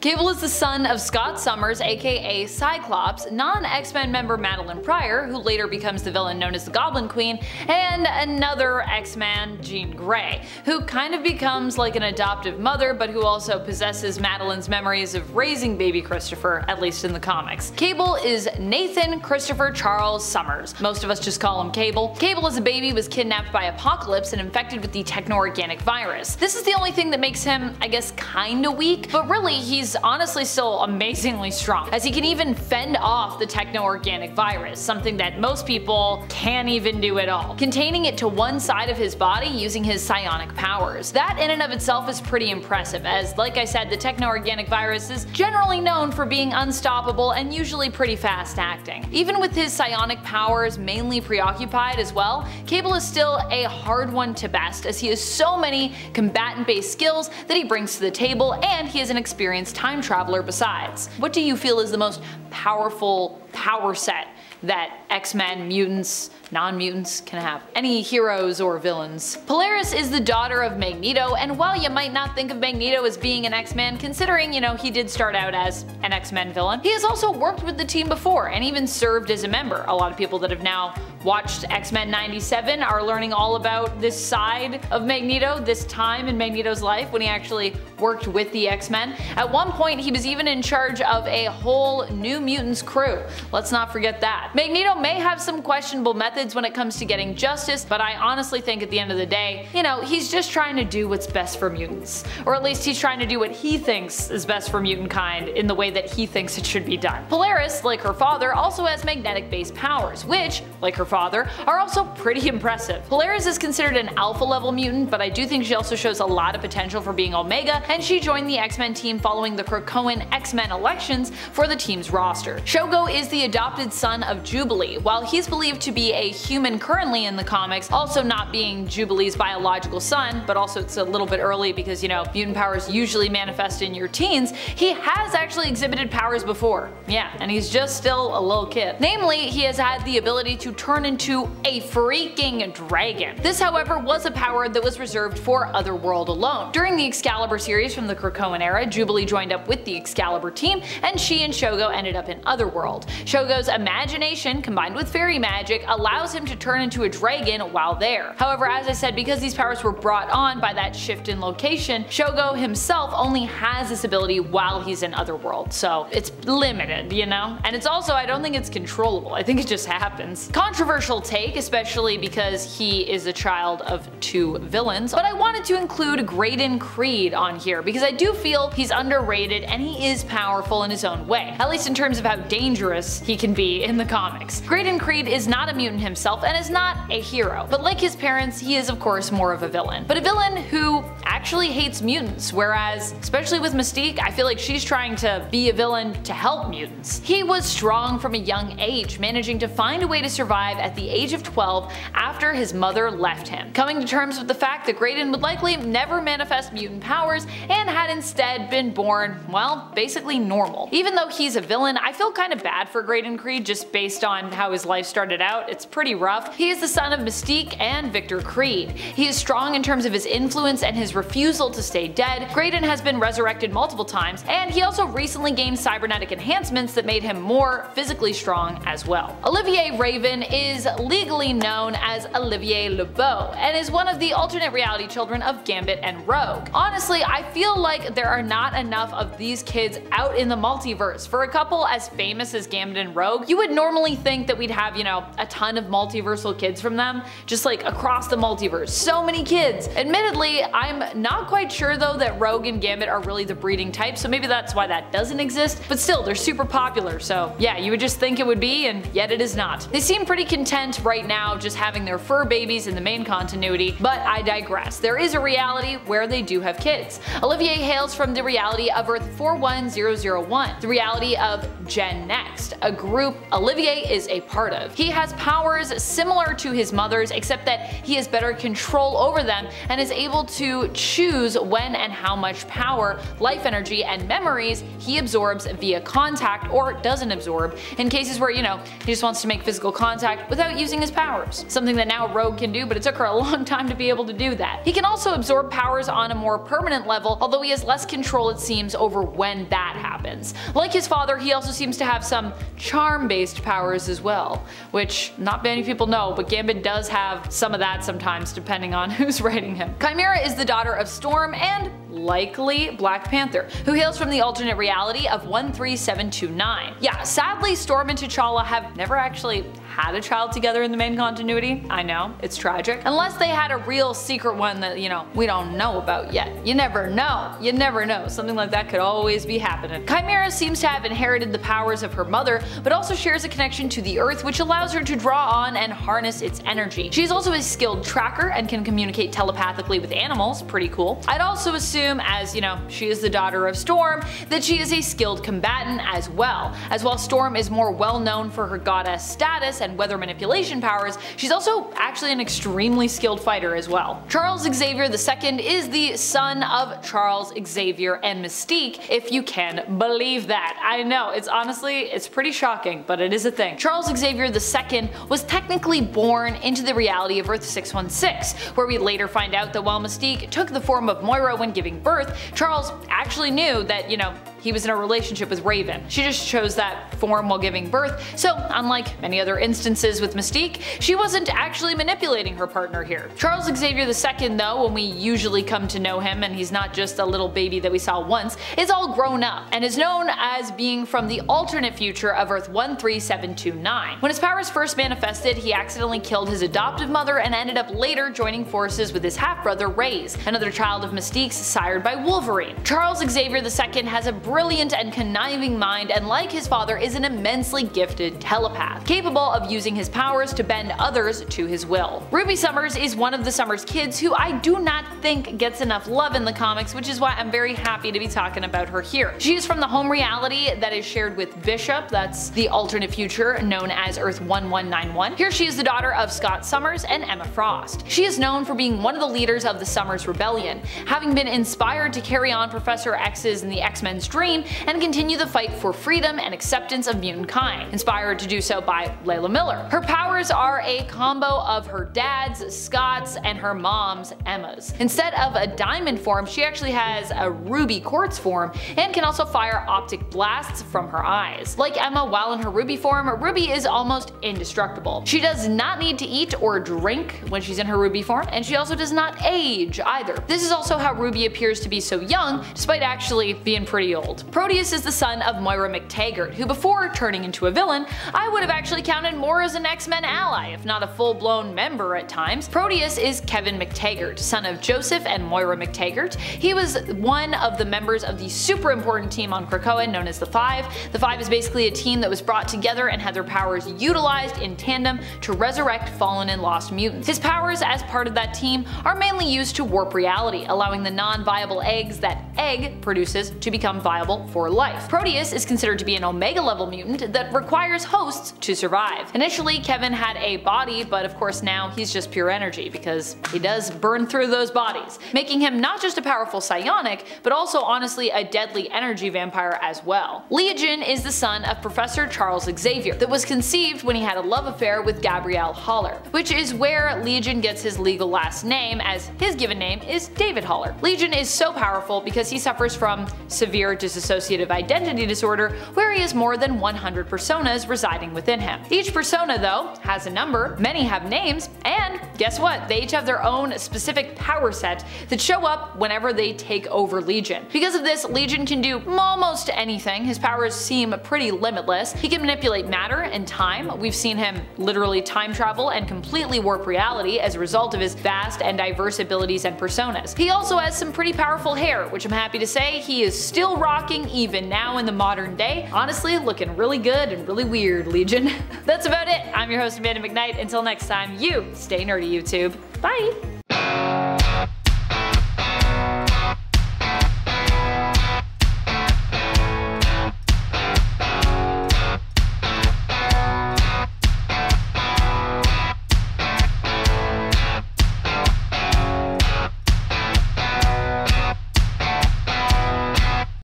Cable is the son of Scott Summers aka Cyclops, non-X-Men member Madelyne Pryor, who later becomes the villain known as the Goblin Queen, and another X-Man, Jean Grey, who kind of becomes like an adoptive mother but who also possesses Madelyne's memories of raising baby Christopher, at least in the comics. Cable is Nathan Christopher Charles Summers. Most of us just call him Cable. Cable as a baby was kidnapped by Apocalypse and infected with the techno-organic virus. This is the only thing that makes him, I guess, kinda weak, but really he's he's honestly still amazingly strong, as he can even fend off the techno-organic virus, something that most people can't even do at all, containing it to one side of his body using his psionic powers. That in and of itself is pretty impressive, as like I said, the techno-organic virus is generally known for being unstoppable and usually pretty fast acting. Even with his psionic powers mainly preoccupied as well, Cable is still a hard one to best as he has so many combatant based skills that he brings to the table and he is an experienced time traveler besides. What do you feel is the most powerful power set that X-Men, mutants, non-mutants can have. Any heroes or villains. Polaris is the daughter of Magneto, and while you might not think of Magneto as being an X-Man, considering, you know, he did start out as an X-Men villain, he has also worked with the team before and even served as a member. A lot of people that have now watched X-Men 97 are learning all about this side of Magneto, this time in Magneto's life when he actually worked with the X-Men. At one point, he was even in charge of a whole New Mutants crew. Let's not forget that. Magneto may have some questionable methods when it comes to getting justice, but I honestly think at the end of the day, you know, he's just trying to do what's best for mutants. Or at least he's trying to do what he thinks is best for mutant kind in the way that he thinks it should be done. Polaris, like her father, also has magnetic-based powers, which, like her father, are also pretty impressive. Polaris is considered an alpha level mutant, but I do think she also shows a lot of potential for being Omega, and she joined the X-Men team following the Krakoan X-Men elections for the team's roster. Shogo is the adopted son of Jubilee. While he's believed to be a human currently in the comics, also not being Jubilee's biological son, but also it's a little bit early because, you know, mutant powers usually manifest in your teens, he has actually exhibited powers before. Yeah, and he's just still a little kid. Namely, he has had the ability to turn into a freaking dragon. This, however, was a power that was reserved for Otherworld alone. During the Excalibur series from the Krakoan era, Jubilee joined up with the Excalibur team, and she and Shogo ended up in Otherworld. Shogo's imagination combined with fairy magic allows him to turn into a dragon while there. However, as I said, because these powers were brought on by that shift in location, Shogo himself only has this ability while he's in Otherworld, so it's limited, you know? And it's also, I don't think it's controllable, I think it just happens. Controversial take, especially because he is a child of two villains, but I wanted to include Graydon Creed on here because I do feel he's underrated and he is powerful in his own way, at least in terms of how dangerous he can be in the comics. Graydon Creed is not a mutant himself and is not a hero, but like his parents, he is of course more of a villain. But a villain who actually hates mutants, whereas, especially with Mystique, I feel like she's trying to be a villain to help mutants. He was strong from a young age, managing to find a way to survive at the age of 12 after his mother left him, coming to terms with the fact that Graydon would likely never manifest mutant powers and had instead been born, well, basically normal. Even though he's a villain, I feel kind of bad for Graydon Creed just based on how his life started out. It's pretty rough. He is the son of Mystique and Victor Creed. He is strong in terms of his influence and his refusal to stay dead. Graydon has been resurrected multiple times, and he also recently gained cybernetic enhancements that made him more physically strong as well. Olivier Raven is legally known as Olivier LeBeau, and is one of the alternate reality children of Gambit and Rogue. Honestly, I feel like there are not enough of these kids out in the multiverse. For a couple as famous as Gambit and Rogue, you would normally think that we'd have, you know, a ton of multiversal kids from them, just like across the multiverse. So many kids. Admittedly, I'm not quite sure though that Rogue and Gambit are really the breeding type, so maybe that's why that doesn't exist, but still, they're super popular, so yeah, you would just think it would be, and yet it is not. They seem pretty content right now just having their fur babies in the main continuity, but I digress. There is a reality where they do have kids. Olivier hails from the reality of Earth 41001, the reality of Gen Next, a group Olivier is a part of. He has powers similar to his mother's except that he has better control over them and is able to choose when and how much power, life energy, and memories he absorbs via contact or doesn't absorb in cases where, you know, he just wants to make physical contact without using his powers. Something that now Rogue can do, but it took her a long time to be able to do that. He can also absorb powers on a more permanent level, although he has less control it seems over when that happens. Like his father, he also seems to have some charm-based powers as well, which not many people know, but Gambit does have some of that sometimes depending on who's writing him. Chimera is the daughter of Storm and likely Black Panther, who hails from the alternate reality of 13729. Yeah, sadly Storm and T'Challa have never actually had a child together in the main continuity. I know, it's tragic. Unless they had a real secret one that, you know, we don't know about yet. You never know. You never know. Something like that could always be happening. Chimera seems to have inherited the powers of her mother, but also shares a connection to the earth which allows her to draw on and harness its energy. She's also a skilled tracker and can communicate telepathically with animals, pretty cool. I'd also assume, as you know, she is the daughter of Storm, that she is a skilled combatant as well. As while Storm is more well known for her goddess status and weather manipulation powers, she's also actually an extremely skilled fighter as well. Charles Xavier II is the son of Charles Xavier and Mystique, if you can believe that. I know, it's honestly, it's pretty shocking, but it is a thing. Charles Xavier II was technically born into the reality of Earth 616, where we later find out that while Mystique took the form of Moira when giving birth, Charles actually knew that, you know, he was in a relationship with Raven. She just chose that form while giving birth, so unlike many other instances with Mystique, she wasn't actually manipulating her partner here. Charles Xavier II though, when we usually come to know him and he's not just a little baby that we saw once, is all grown up and is known as being from the alternate future of Earth 13729. When his powers first manifested, he accidentally killed his adoptive mother and ended up later joining forces with his half-brother Raze, another child of Mystique's sired by Wolverine. Charles Xavier II has a brilliant and conniving mind and like his father is an immensely gifted telepath, capable of using his powers to bend others to his will. Ruby Summers is one of the Summers kids who I do not think gets enough love in the comics which is why I'm very happy to be talking about her here. She is from the home reality that is shared with Bishop, that's the alternate future known as Earth 1191. Here she is the daughter of Scott Summers and Emma Frost. She is known for being one of the leaders of the Summers Rebellion, having been inspired to carry on Professor X's and the X-Men's dream dream and continue the fight for freedom and acceptance of mutant kind, inspired to do so by Layla Miller. Her powers are a combo of her dad's, Scott's, and her mom's, Emma's. Instead of a diamond form, she actually has a ruby quartz form and can also fire optic blasts from her eyes. Like Emma while in her ruby form, Ruby is almost indestructible. She does not need to eat or drink when she's in her ruby form, and she also does not age either. This is also how Ruby appears to be so young, despite actually being pretty old. Proteus is the son of Moira MacTaggert, who before turning into a villain, I would have actually counted more as an X-Men ally, if not a full-blown member at times. Proteus is Kevin MacTaggert, son of Joseph and Moira MacTaggert. He was one of the members of the super important team on Krakoa known as the Five. The Five is basically a team that was brought together and had their powers utilized in tandem to resurrect fallen and lost mutants. His powers as part of that team are mainly used to warp reality, allowing the non-viable eggs that Egg produces to become viable for life. Proteus is considered to be an Omega level mutant that requires hosts to survive. Initially Kevin had a body but of course now he's just pure energy because he does burn through those bodies, making him not just a powerful psionic but also honestly a deadly energy vampire as well. Legion is the son of Professor Charles Xavier that was conceived when he had a love affair with Gabrielle Haller, which is where Legion gets his legal last name as his given name is David Haller. Legion is so powerful because he suffers from severe dissociative identity disorder where he has more than 100 personas residing within him. Each persona though has a number, many have names, and guess what? They each have their own specific power set that show up whenever they take over Legion. Because of this, Legion can do almost anything. His powers seem pretty limitless. He can manipulate matter and time. We've seen him literally time travel and completely warp reality as a result of his vast and diverse abilities and personas. He also has some pretty powerful hair, which I'm happy to say he is still rocking even now in the modern day. Honestly, looking really good and really weird, Legion. That's about it. I'm your host Amanda McKnight. Until next time, you stay nerdy YouTube. Bye!